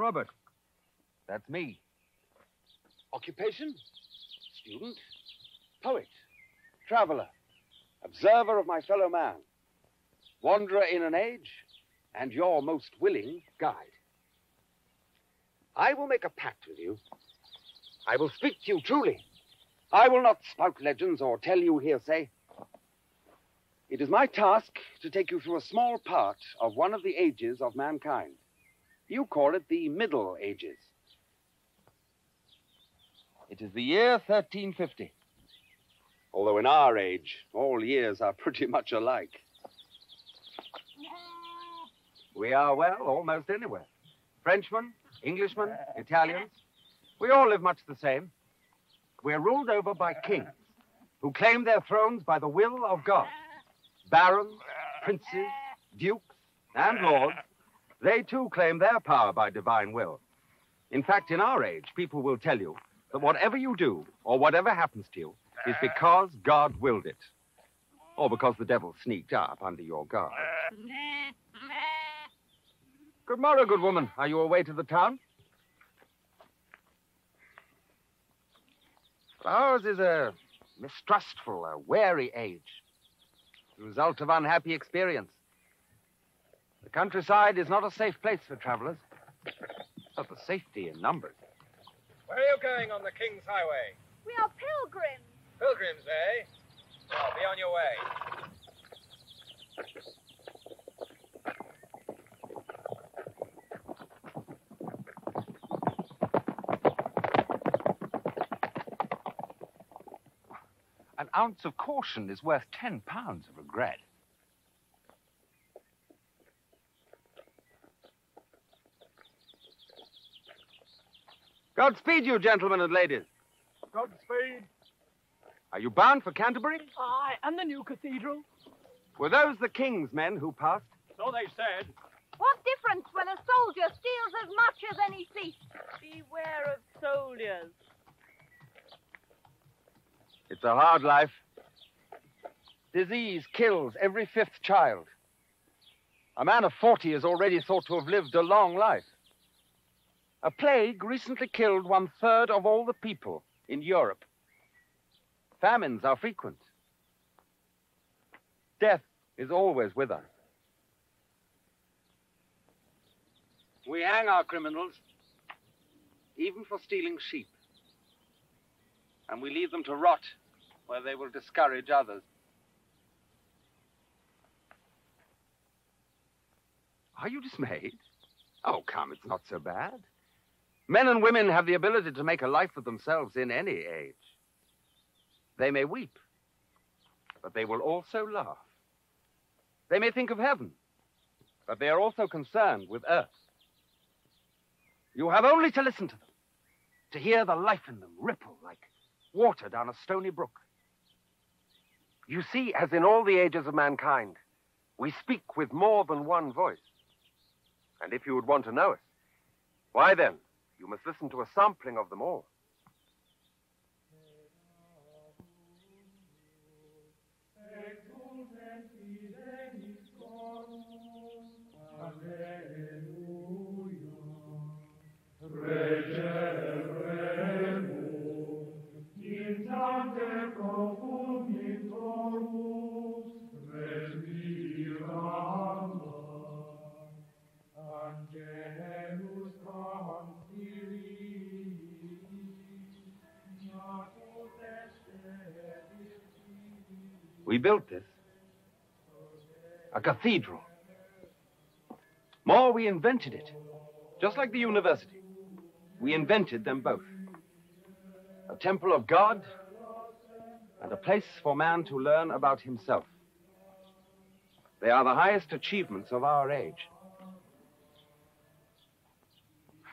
Robert. That's me. Occupation? Student? Poet? Traveler? Observer of my fellow man? Wanderer in an age? And your most willing guide? I will make a pact with you. I will speak to you truly. I will not spout legends or tell you hearsay. It is my task to take you through a small part of one of the ages of mankind. You call it the Middle Ages. It is the year 1350. Although in our age, all years are pretty much alike. We are, well, almost anywhere. Frenchmen, Englishmen, Italians. We all live much the same. We're ruled over by kings who claim their thrones by the will of God. Barons, princes, dukes, and lords, they too claim their power by divine will. In fact, in our age, people will tell you that whatever you do or whatever happens to you is because God willed it. Or because the devil sneaked up under your guard. Good morrow, good woman. Are you away to the town? Ours is a mistrustful, a wary age. The result of unhappy experience. The countryside is not a safe place for travelers. But the safety in numbers. Where are you going on the King's Highway? We are pilgrims. Pilgrims, eh? Well, be on your way. An ounce of caution is worth ten pounds of regret. Godspeed you, gentlemen and ladies. Godspeed. Are you bound for Canterbury? Aye, and the new cathedral. Were those the king's men who passed? So they said. What difference when a soldier steals as much as any thief? Beware of soldiers. It's a hard life. Disease kills every fifth child. A man of 40 is already thought to have lived a long life. A plague recently killed one third of all the people in Europe. Famines are frequent. Death is always with us. We hang our criminals, even for stealing sheep. And we leave them to rot where they will discourage others. Are you dismayed? Oh, come, it's not so bad. Men and women have the ability to make a life for themselves in any age. They may weep, but they will also laugh. They may think of heaven, but they are also concerned with earth. You have only to listen to them, to hear the life in them ripple like water down a stony brook. You see, as in all the ages of mankind, we speak with more than one voice. And if you would want to know us, why then, you must listen to a sampling of them all. We built this. A cathedral. More, we invented it. Just like the university. We invented them both. A temple of God and a place for man to learn about himself. They are the highest achievements of our age.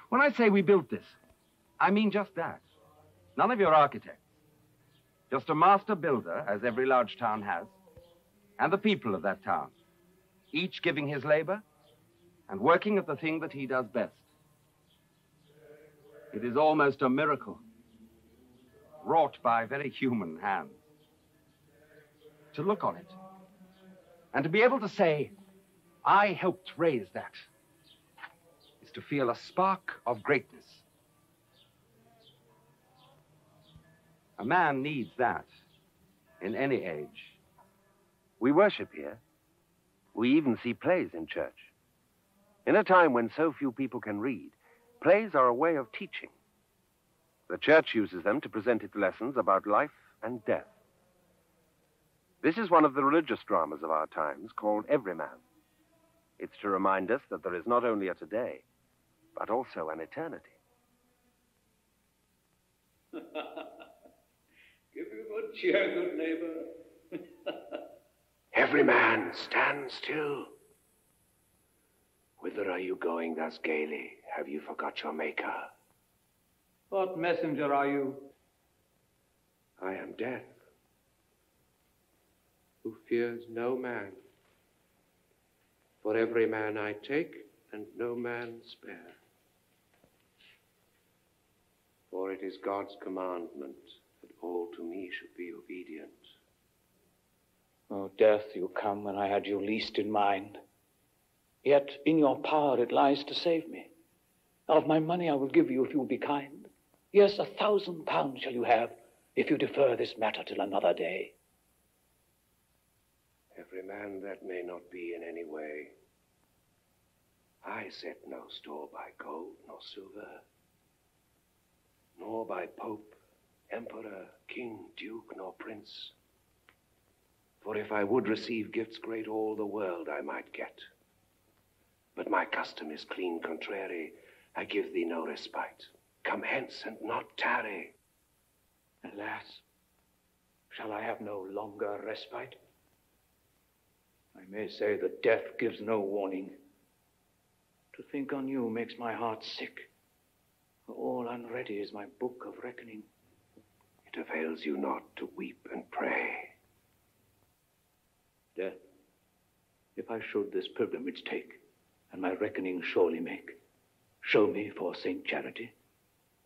When I say we built this, I mean just that. None of your architects. Just a master builder, as every large town has, and the people of that town, each giving his labor and working at the thing that he does best. It is almost a miracle, wrought by very human hands. To look on it and to be able to say, I helped raise that, is to feel a spark of greatness. A man needs that in any age. We worship here. We even see plays in church. In a time when so few people can read, plays are a way of teaching. The church uses them to present its lessons about life and death. This is one of the religious dramas of our times called Everyman. It's to remind us that there is not only a today, but also an eternity. Good cheer, good neighbor. Every man stand still. Whither are you going thus gaily? Have you forgot your Maker? What messenger are you? I am death, who fears no man. For every man I take, and no man spare. For it is God's commandment all to me should be obedient. Oh, death, you come when I had you least in mind. Yet in your power it lies to save me. Of my money I will give you if you will be kind. Yes, a thousand pounds shall you have if you defer this matter till another day. Every man that may not be in any way. I set no store by gold nor silver, nor by pope, emperor, king, duke, nor prince. For if I would receive gifts great, all the world I might get. But my custom is clean contrary. I give thee no respite. Come hence and not tarry. Alas, shall I have no longer respite? I may say that death gives no warning. To think on you makes my heart sick. For all unready is my book of reckoning. It avails you not to weep and pray. Death, if I should this pilgrimage take, and my reckoning surely make, show me for Saint Charity.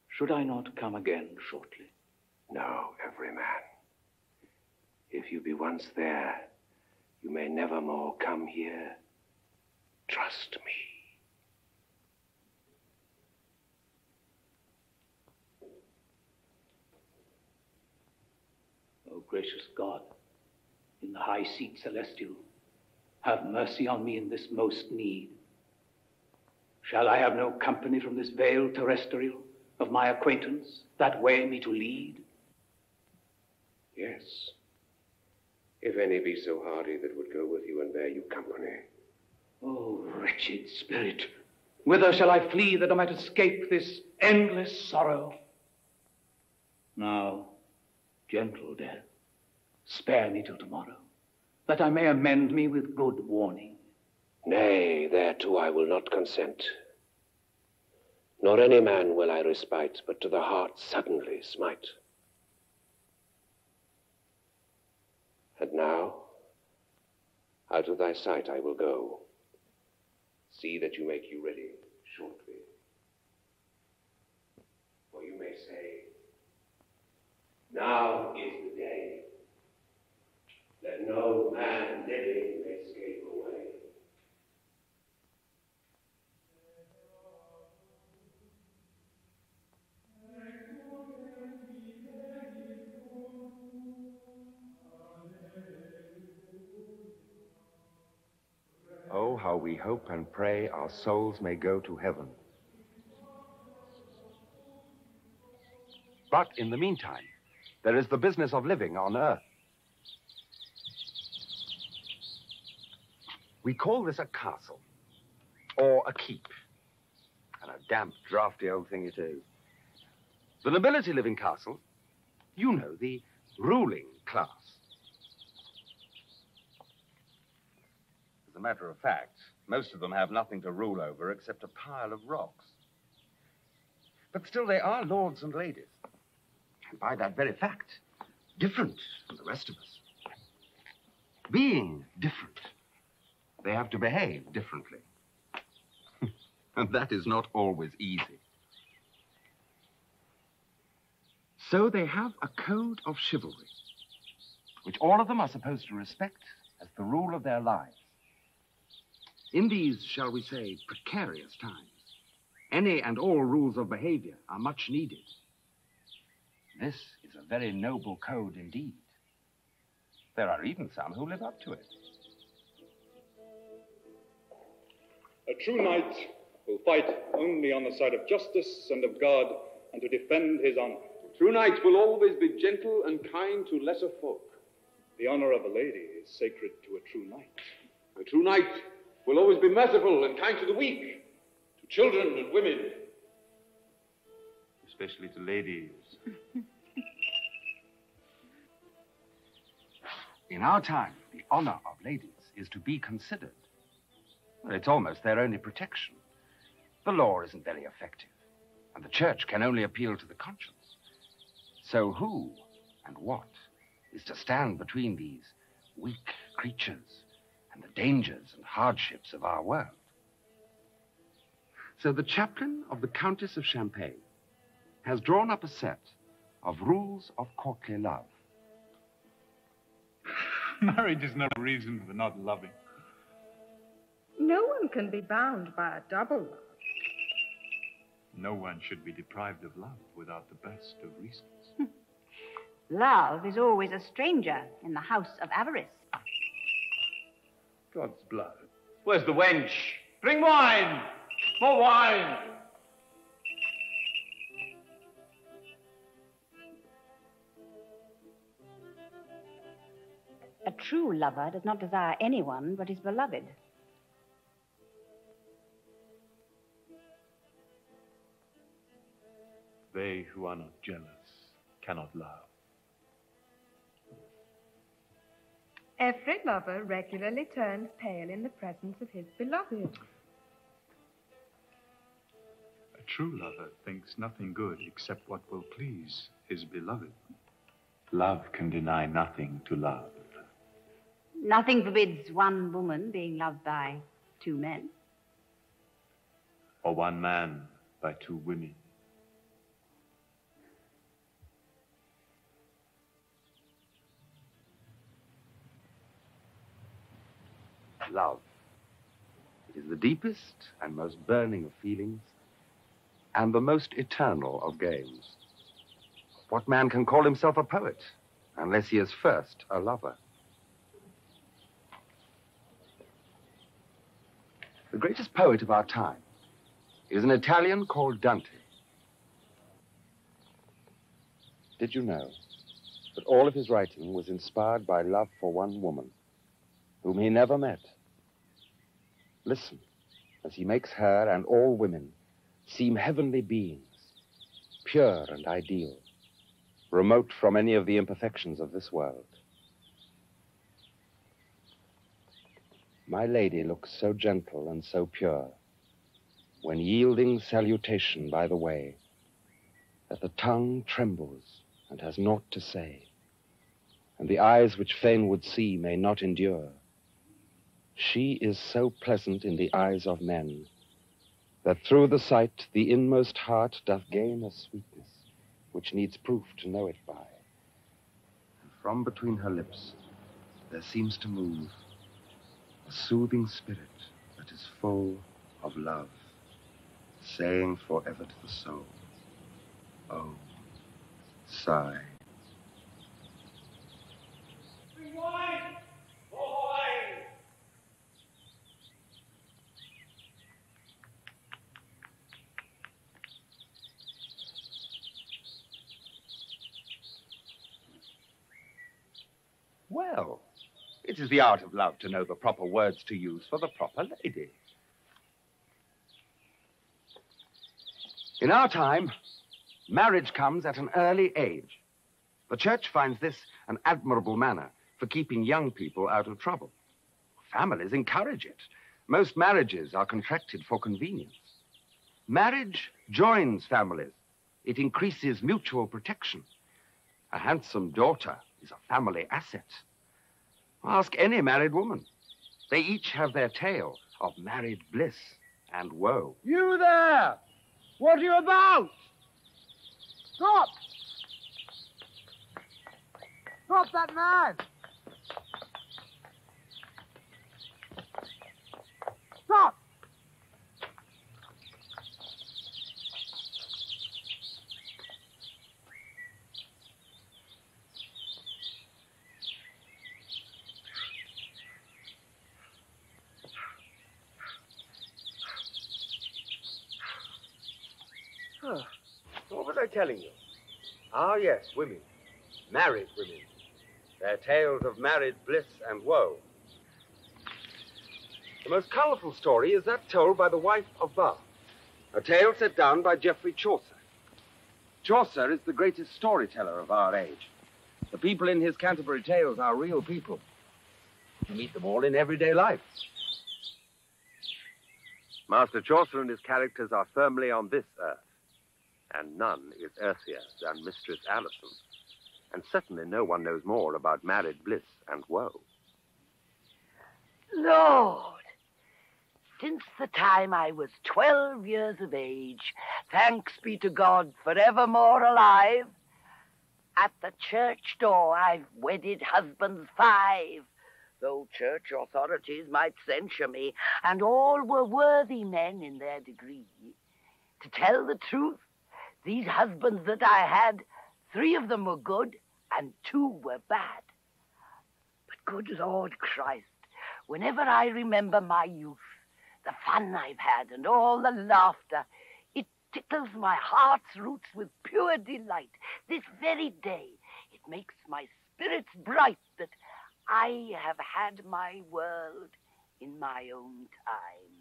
Should I not come again shortly? No, every man. If you be once there, you may never more come here. Trust me. Gracious God, in the high seat celestial, have mercy on me in this most need. Shall I have no company from this vale terrestrial of my acquaintance that way me to lead? Yes. If any be so hardy that would go with you and bear you company. O wretched spirit, whither shall I flee that I might escape this endless sorrow? Now, gentle death, spare me till tomorrow, that I may amend me with good warning. Nay, thereto I will not consent. Nor any man will I respite, but to the heart suddenly smite. And now, out of thy sight I will go. See that you make you ready shortly. For you may say, Now is the day. Let no man living may escape away. Oh, how we hope and pray our souls may go to heaven. But in the meantime, there is the business of living on earth. We call this a castle, or a keep. And a damp, drafty old thing it is. The nobility live in castles. You know, the ruling class. As a matter of fact, most of them have nothing to rule over except a pile of rocks. But still, they are lords and ladies. And by that very fact, different from the rest of us. Being different, they have to behave differently. and that is not always easy. So they have a code of chivalry, which all of them are supposed to respect as the rule of their lives. In these, shall we say, precarious times, Any and all rules of behavior are much needed. This is a very noble code indeed. There are even some who live up to it. A true knight will fight only on the side of justice and of God and to defend his honor. True knights will always be gentle and kind to lesser folk. The honor of a lady is sacred to a true knight. A true knight will always be merciful and kind to the weak, to children and women. Especially to ladies. In our time, the honor of ladies is to be considered. Well, it's almost their only protection. The law isn't very effective, and the church can only appeal to the conscience. So who and what is to stand between these weak creatures and the dangers and hardships of our world? So the chaplain of the Countess of Champagne has drawn up a set of rules of courtly love. Marriage is no reason for not loving. No one can be bound by a double love. No one should be deprived of love without the best of reasons. Hmm. Love is always a stranger in the house of avarice. God's blood. Where's the wench? Bring wine! More wine! A true lover does not desire anyone but his beloved. They who are not jealous cannot love. Every lover regularly turns pale in the presence of his beloved. A true lover thinks nothing good except what will please his beloved. Love can deny nothing to love. Nothing forbids one woman being loved by two men. Or one man by two women. Love. Is the deepest and most burning of feelings, and the most eternal of games. What man can call himself a poet unless he is first a lover? The greatest poet of our time is an Italian called Dante. Did you know that all of his writing was inspired by love for one woman, whom he never met? Listen as he makes her and all women seem heavenly beings, pure and ideal, remote from any of the imperfections of this world. My lady looks so gentle and so pure when yielding salutation by the way that the tongue trembles and has naught to say, and the eyes which fain would see may not endure. She is so pleasant in the eyes of men that through the sight the inmost heart doth gain a sweetness which needs proof to know it by. And from between her lips there seems to move a soothing spirit that is full of love, saying forever to the soul, Oh, sigh. Bring wine! More wine! Well, it is the art of love to know the proper words to use for the proper lady. In our time, marriage comes at an early age. The church finds this an admirable manner for keeping young people out of trouble. Families encourage it. Most marriages are contracted for convenience. Marriage joins families. It increases mutual protection. A handsome daughter is a family asset. Ask any married woman. They each have their tale of married bliss and woe. You there! What are you about? Stop! Stop that man! Stop! Telling you? Ah, yes, women. Married women. Their tales of married bliss and woe. The most colourful story is that told by the wife of Bath, a tale set down by Geoffrey Chaucer. Chaucer is the greatest storyteller of our age. The people in his Canterbury Tales are real people. You meet them all in everyday life. Master Chaucer and his characters are firmly on this earth, and none is earthier than Mistress Alison. And certainly no one knows more about married bliss and woe. Lord, since the time I was 12 years of age, thanks be to God forevermore alive, at the church door I've wedded husbands five, though church authorities might censure me, and all were worthy men in their degree. To tell the truth, these husbands that I had, three of them were good, and two were bad. But good Lord Christ, whenever I remember my youth, the fun I've had, and all the laughter, it tickles my heart's roots with pure delight. This very day, it makes my spirits bright that I have had my world in my own time.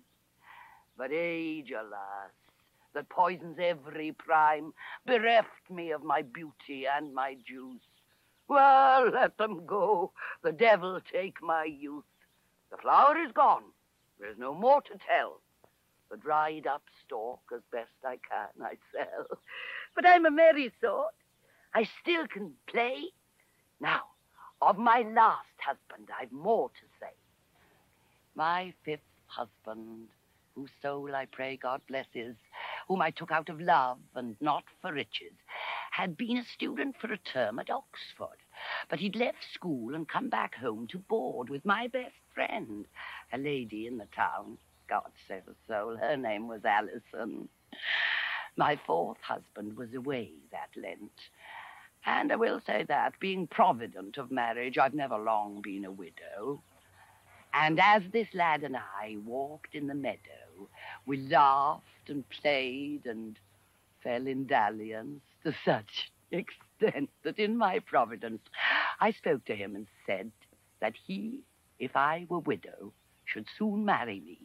But age, alas, that poisons every prime, bereft me of my beauty and my juice. Well, let them go. The devil take my youth. The flower is gone. There's no more to tell. The dried up stalk, as best I can, I sell. But I'm a merry sort. I still can play. Now, of my last husband, I've more to say. My fifth husband, whose soul I pray God blesses, whom I took out of love and not for riches, had been a student for a term at Oxford, but he'd left school and come back home to board with my best friend, a lady in the town. God save her soul, her name was Alison. My fourth husband was away that Lent. And I will say that, being provident of marriage, I've never long been a widow. And as this lad and I walked in the meadow, we laughed and played and fell in dalliance to such extent that in my providence I spoke to him and said that he, if I were widow, should soon marry me.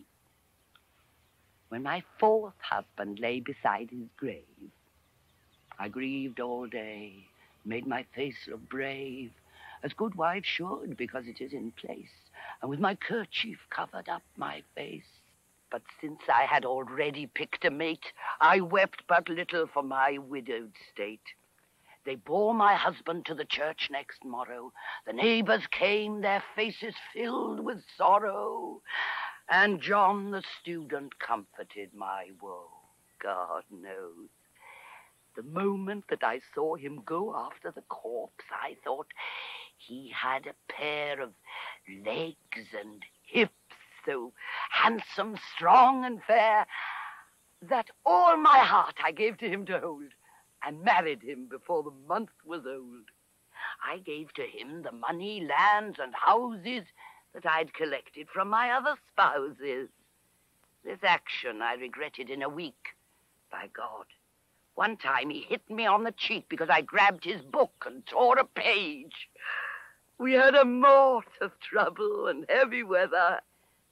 When my fourth husband lay beside his grave, I grieved all day, made my face look brave, as good wives should, because it is in place, and with my kerchief covered up my face. But since I had already picked a mate, I wept but little for my widowed state. They bore my husband to the church next morrow. The neighbors came, their faces filled with sorrow. And John the student comforted my woe. God knows. The moment that I saw him go after the corpse, I thought he had a pair of legs and hips so handsome, strong, and fair that all my heart I gave to him to hold and married him before the month was old. I gave to him the money, lands, and houses that I'd collected from my other spouses. This action I regretted in a week. By God, one time he hit me on the cheek because I grabbed his book and tore a page. We had a mort of trouble and heavy weather,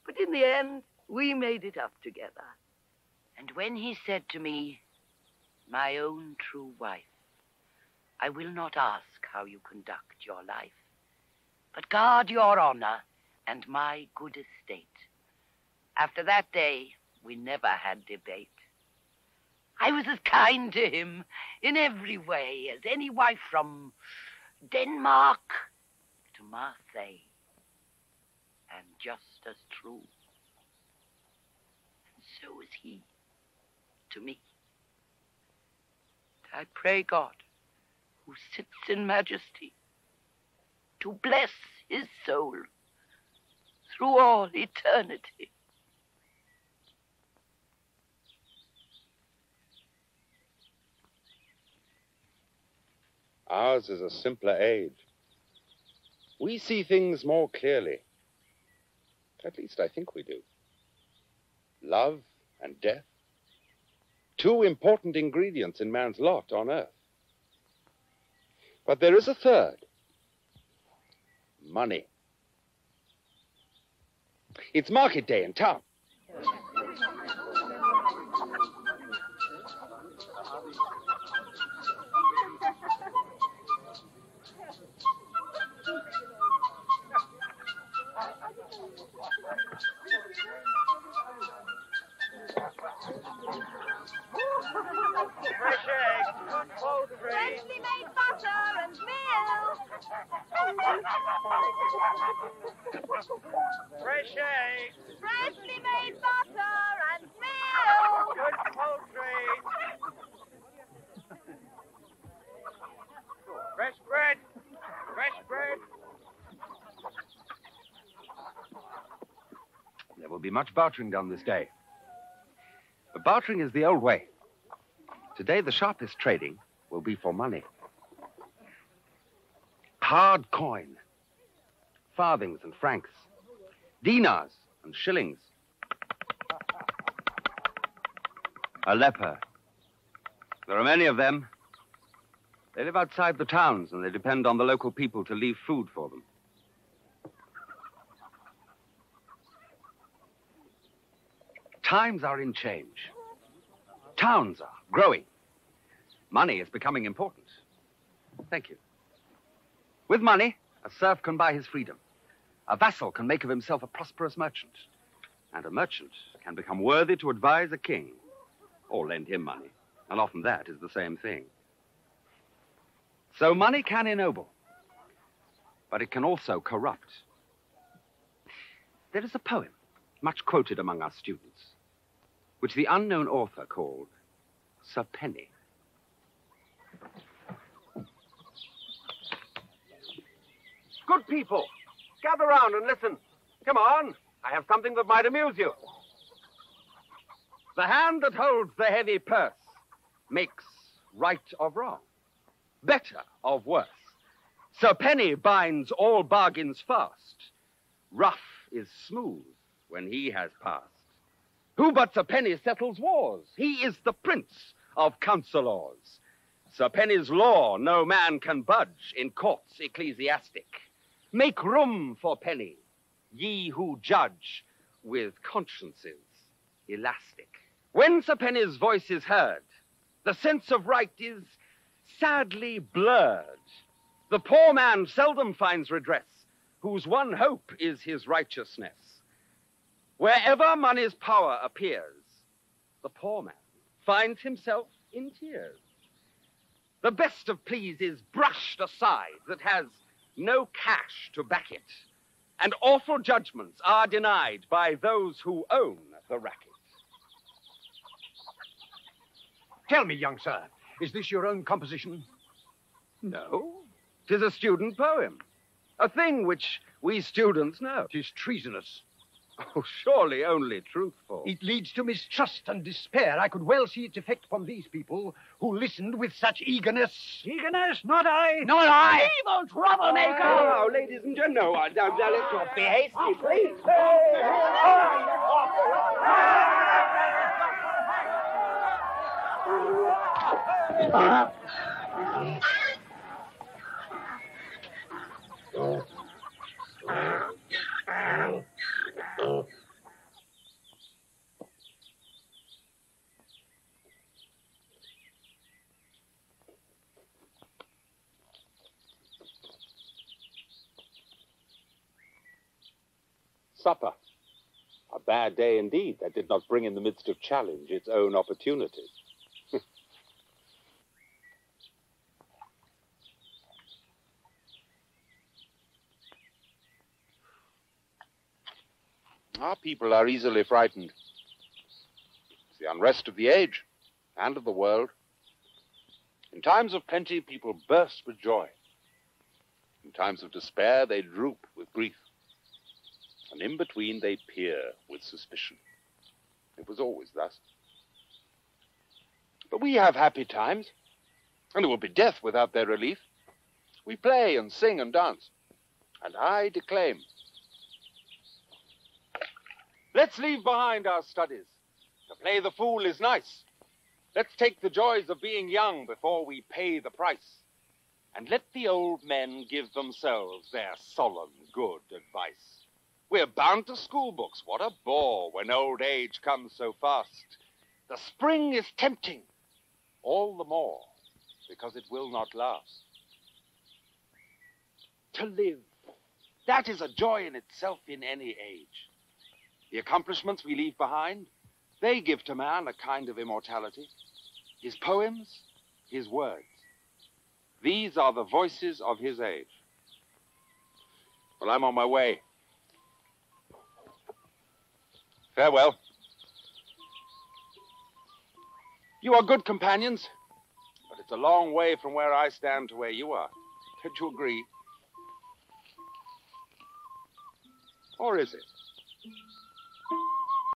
but in the end, we made it up together. And when he said to me, my own true wife, I will not ask how you conduct your life, but guard your honor and my good estate. After that day, we never had debate. I was as kind to him in every way as any wife from Denmark to Marseille, and just as true. And so is he to me. I pray God, who sits in majesty, to bless his soul through all eternity. Ours is a simpler age. We see things more clearly. At least I think we do. Love and death, Two important ingredients in man's lot on earth. But there is a third money. It's market day in town. Much bartering done this day. But bartering is the old way. Today, the sharpest trading will be for money. Hard coin, farthings and francs, dinars and shillings. A leper. There are many of them. They live outside the towns and they depend on the local people to leave food for them. Times are in change. Towns are growing. Money is becoming important. Thank you. With money, a serf can buy his freedom. A vassal can make of himself a prosperous merchant. And a merchant can become worthy to advise a king or lend him money. And often that is the same thing. So money can ennoble, but it can also corrupt. There is a poem, much quoted among our students, which the unknown author called Sir Penny. Good people, gather round and listen. Come on, I have something that might amuse you. The hand that holds the heavy purse makes right of wrong, better of worse. Sir Penny binds all bargains fast. Rough is smooth when he has passed. Who but Sir Penny settles wars? He is the prince of councilors. Sir Penny's law no man can budge in courts ecclesiastic. Make room for Penny, ye who judge with consciences elastic. When Sir Penny's voice is heard, the sense of right is sadly blurred. The poor man seldom finds redress, whose one hope is his righteousness. Wherever money's power appears, the poor man finds himself in tears. The best of pleas is brushed aside that has no cash to back it, and awful judgments are denied by those who own the racket. Tell me, young sir, is this your own composition? No, tis a student poem, a thing which we students know. Tis treasonous. Oh, surely only truthful. It leads to mistrust and despair. I could well see its effect upon these people who listened with such eagerness. Eagerness? Not I. Not I. Evil troublemaker! Oh, ladies and gentlemen, no, uh, now, now, let's not be hasty, ah. please. Ah. Supper. A bad day indeed that did not bring in the midst of challenge its own opportunity. Our people are easily frightened. It's the unrest of the age and of the world. In times of plenty, people burst with joy. In times of despair, they droop with grief. In between, they peer with suspicion. It was always thus. But we have happy times, and it would be death without their relief. We play and sing and dance, and I declaim. Let's leave behind our studies. To play the fool is nice, Let's take the joys of being young before we pay the price. And let the old men give themselves their solemn good advice. We're bound to school books. What a bore when old age comes so fast. The spring is tempting, all the more because it will not last. To live, that is a joy in itself in any age. The accomplishments we leave behind, they give to man a kind of immortality. His poems, his words. These are the voices of his age. Well, I'm on my way. Farewell. You are good companions, but it's a long way from where I stand to where you are. Don't you agree? Or is it?